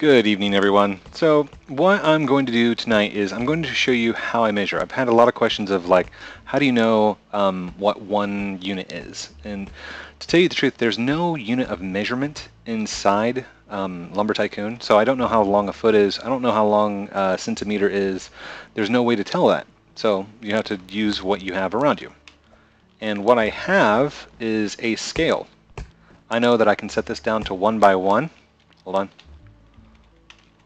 Good evening, everyone. So what I'm going to do tonight is I'm going to show you how I measure. I've had a lot of questions of like, how do you know um, what one unit is? And to tell you the truth, there's no unit of measurement inside um, Lumber Tycoon. So I don't know how long a foot is. I don't know how long a centimeter is. There's no way to tell that. So you have to use what you have around you. And what I have is a scale. I know that I can set this down to one by one. Hold on.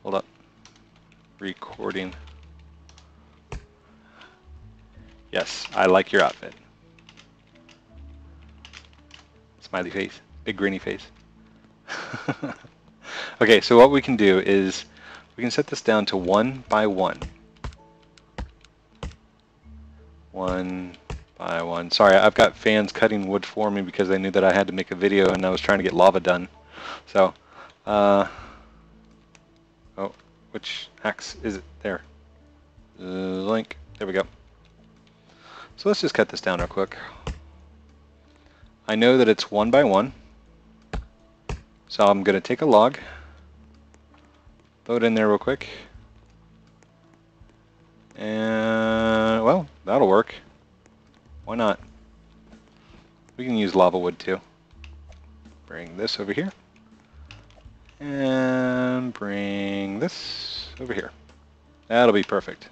Hold up. Recording. Yes, I like your outfit. Smiley face. Big grinny face. okay, so what we can do is we can set this down to one by one. One by one. Sorry, I've got fans cutting wood for me because they knew that I had to make a video and I was trying to get lava done. So, uh, which axe is it? There. Uh, link. There we go. So let's just cut this down real quick. I know that it's one by one. So I'm going to take a log, throw it in there real quick. And, well, that'll work. Why not? We can use lava wood too. Bring this over here and bring this over here. That'll be perfect.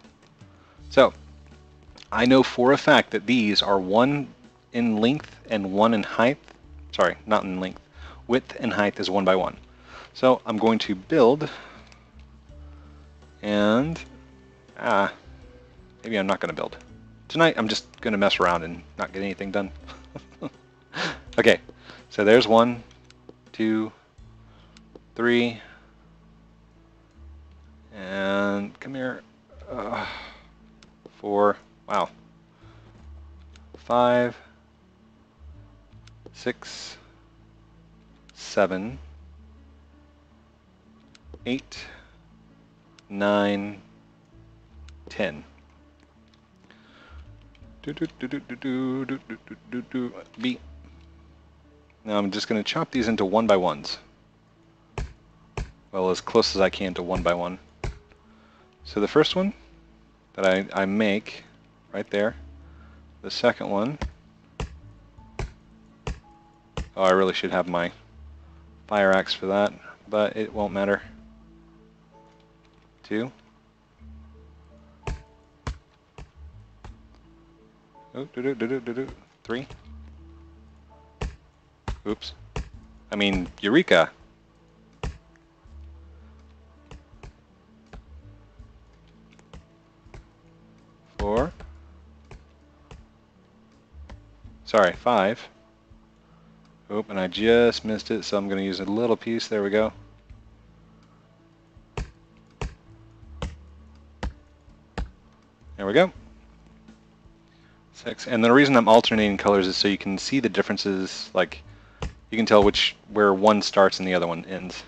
So, I know for a fact that these are one in length and one in height. Sorry, not in length. Width and height is one by one. So I'm going to build and ah, maybe I'm not going to build. Tonight I'm just going to mess around and not get anything done. okay, so there's one, two, three, and come here, uh, four, wow, five, six, seven, eight, nine, ten. Do, do, do, do, do, do, do, do, do, do, B. Now I'm just going to chop these into one by ones well, as close as I can to one by one. So the first one that I, I make right there, the second one, oh, I really should have my fire axe for that, but it won't matter. Two. Oh, do do do do do do. Three. Oops. I mean, Eureka! Sorry, five. Oop, and I just missed it, so I'm going to use a little piece. There we go. There we go. Six. And the reason I'm alternating colors is so you can see the differences, like you can tell which where one starts and the other one ends.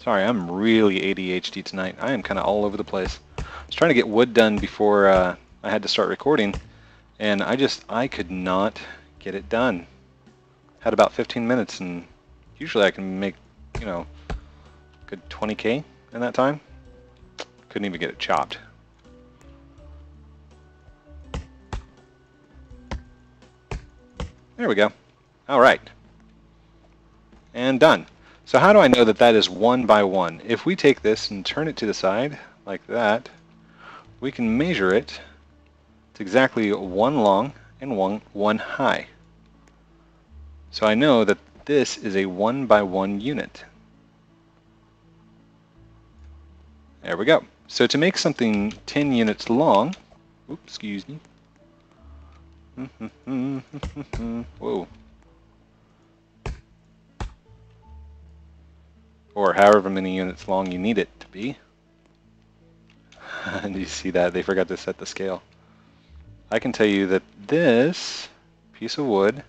Sorry, I'm really ADHD tonight. I am kind of all over the place. I was trying to get wood done before uh, I had to start recording and I just I could not get it done. Had about 15 minutes and usually I can make you know good 20k in that time. Couldn't even get it chopped. There we go. All right. And done. So how do I know that that is one by one? If we take this and turn it to the side like that we can measure it. It's exactly one long and one, one high. So I know that this is a one by one unit. There we go. So to make something 10 units long, oops, excuse me. Whoa. Or however many units long you need it to be. and you see that? They forgot to set the scale. I can tell you that this piece of wood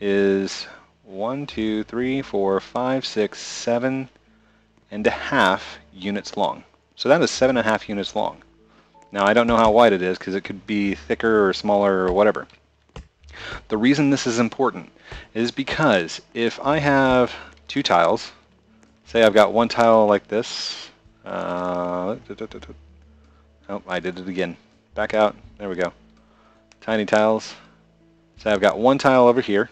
is one, two, three, four, five, six, seven and a half units long. So that is seven and a half units long. Now I don't know how wide it is because it could be thicker or smaller or whatever. The reason this is important is because if I have two tiles say I've got one tile like this. Uh, oh, I did it again. Back out. There we go. Tiny tiles. So I've got one tile over here.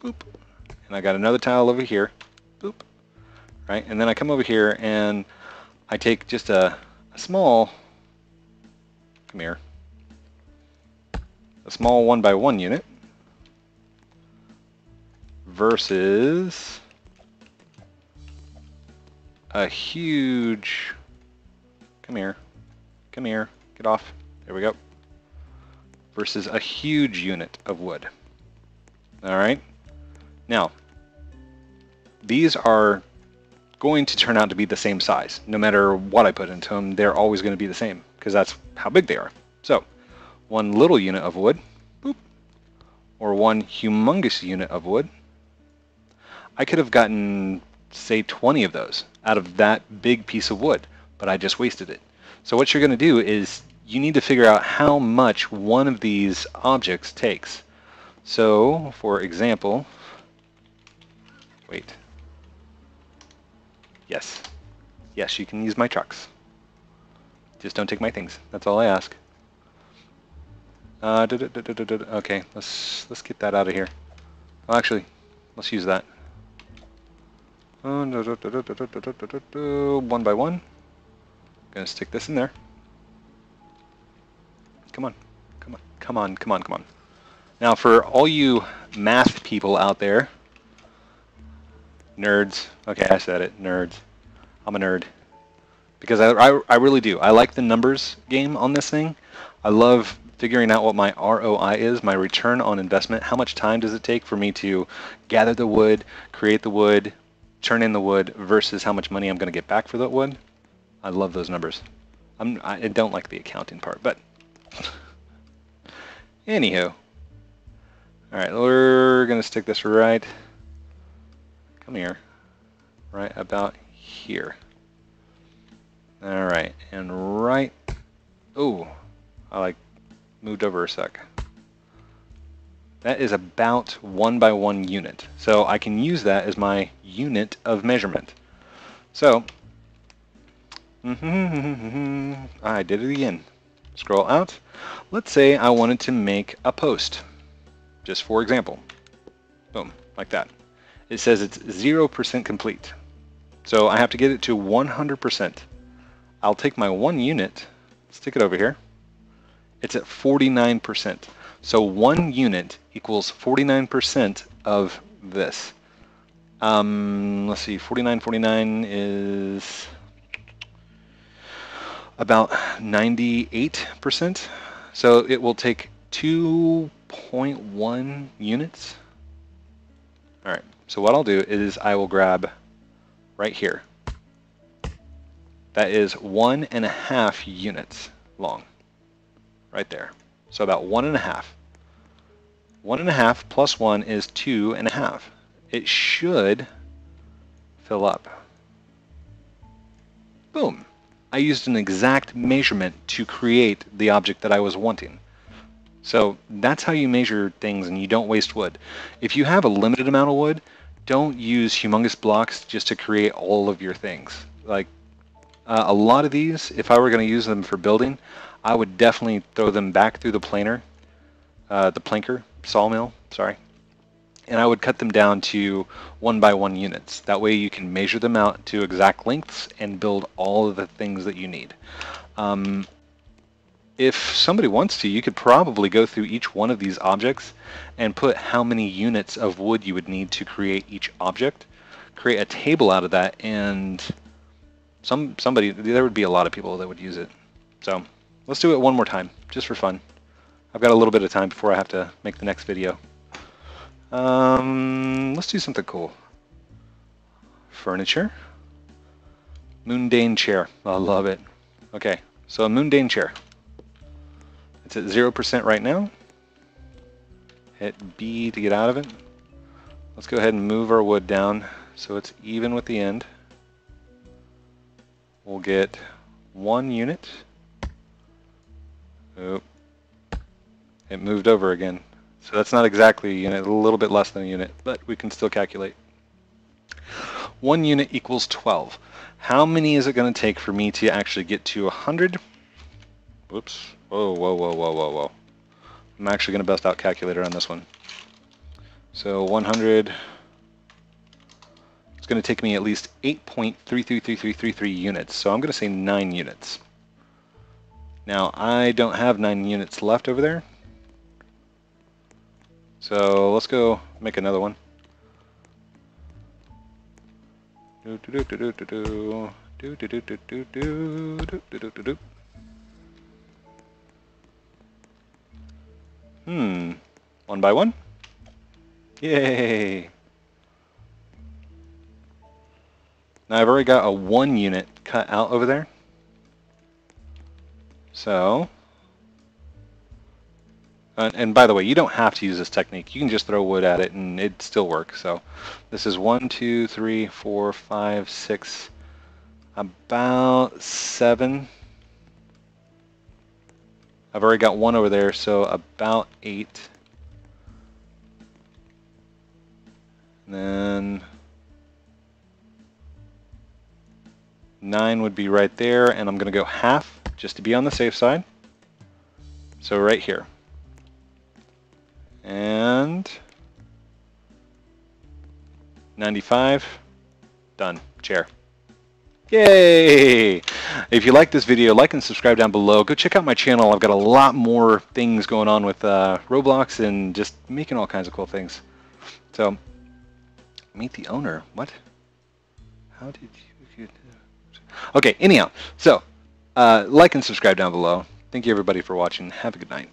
Boop. And I got another tile over here. Boop. Right? And then I come over here and I take just a, a small, come here, a small one by one unit versus a huge, come here, come here, get off, there we go, versus a huge unit of wood. All right, now these are going to turn out to be the same size. No matter what I put into them, they're always going to be the same because that's how big they are. So one little unit of wood, boop, or one humongous unit of wood, I could have gotten, say, 20 of those out of that big piece of wood, but I just wasted it. So what you're going to do is you need to figure out how much one of these objects takes. So, for example, wait. Yes. Yes, you can use my trucks. Just don't take my things. That's all I ask. Uh, okay, let's let's get that out of here. Oh, actually, let's use that. One by one. Gonna stick this in there. Come on, come on, come on, come on, come on. Now, for all you math people out there, nerds. Okay, I said it, nerds. I'm a nerd because I, I, I really do. I like the numbers game on this thing. I love figuring out what my ROI is, my return on investment. How much time does it take for me to gather the wood, create the wood, turn in the wood versus how much money I'm going to get back for that wood. I love those numbers. I'm, I don't like the accounting part, but anywho. All right, we're going to stick this right, come here, right about here. All right, and right, oh, I like moved over a sec. That is about one by one unit. So I can use that as my unit of measurement. So, Mm-hmm, mm-hmm, mm-hmm. I did it again. Scroll out. Let's say I wanted to make a post, just for example. Boom, like that. It says it's 0% complete. So I have to get it to 100%. I'll take my one unit, stick it over here. It's at 49%. So one unit equals 49% of this. Um, let's see, 49, 49 is about 98%. So it will take 2.1 units. All right, so what I'll do is I will grab right here. That is one and a half units long, right there. So about one and a half. One and a half plus one is two and a half. It should fill up. Boom. I used an exact measurement to create the object that I was wanting. So that's how you measure things and you don't waste wood. If you have a limited amount of wood, don't use humongous blocks just to create all of your things. Like uh, a lot of these, if I were going to use them for building, I would definitely throw them back through the planer, uh, the planker, sawmill, sorry, and I would cut them down to one by one units. That way you can measure them out to exact lengths and build all of the things that you need. Um, if somebody wants to, you could probably go through each one of these objects and put how many units of wood you would need to create each object, create a table out of that, and some somebody there would be a lot of people that would use it. So Let's do it one more time, just for fun. I've got a little bit of time before I have to make the next video. Um, let's do something cool. Furniture. Mundane chair. I love it. Okay, so a mundane chair. It's at 0% right now. Hit B to get out of it. Let's go ahead and move our wood down so it's even with the end. We'll get one unit. Oh, it moved over again. So that's not exactly a unit, a little bit less than a unit, but we can still calculate. one unit equals 12. How many is it going to take for me to actually get to 100? Whoops. Whoa, whoa, whoa, whoa, whoa, whoa. I'm actually going to bust out calculator on this one. So 100, it's going to take me at least 8.333333 units. So I'm going to say 9 units. Now, I don't have 9 units left over there. So let's go make another one. Hmm. One by one. Yay! Now I've already got a one unit cut out over there. So, and, and, by the way, you don't have to use this technique. You can just throw wood at it and it still works. So this is one, two, three, four, five, six, about seven. I've already got one over there, so about eight. And then nine would be right there, and I'm going to go half just to be on the safe side. So right here. And 95. Done. Chair. Yay! If you like this video, like and subscribe down below. Go check out my channel. I've got a lot more things going on with uh, Roblox and just making all kinds of cool things. So, meet the owner. What? How did you... Okay, anyhow. So, uh, like and subscribe down below. Thank you everybody for watching. Have a good night.